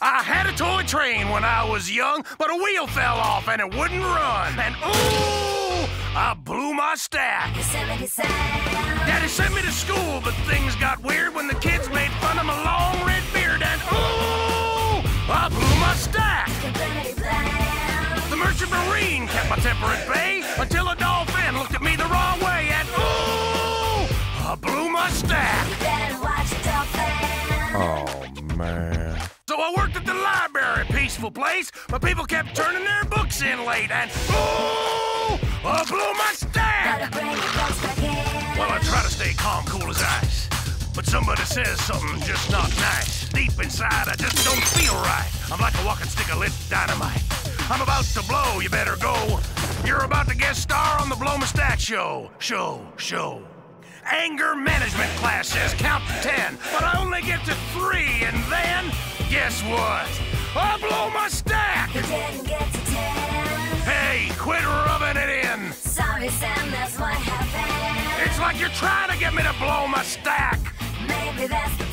I had a toy train when I was young, but a wheel fell off and it wouldn't run. And ooh, I blew my stack. Daddy sent me to school, but things got weird when the kids made fun of my long red beard. And ooh, I blew my stack. The merchant marine kept my temper at bay until a dolphin looked at me the wrong way. And ooh, I blew my stack. Peaceful place, but people kept turning their books in late, and ooh, I blew my stack. Gotta bring your books back in. Well, I try to stay calm, cool as ice, but somebody says something just not nice. Deep inside, I just don't feel right. I'm like a walking stick of lit dynamite. I'm about to blow, you better go. You're about to guest star on the Blow My Stack show. Show, show. Anger management classes. count to ten, but I only get to three, and then, guess what? I blow my stack! You didn't get to ten. Hey, quit rubbing it in! Sorry, Sam, that's what happened. It's like you're trying to get me to blow my stack! Maybe that's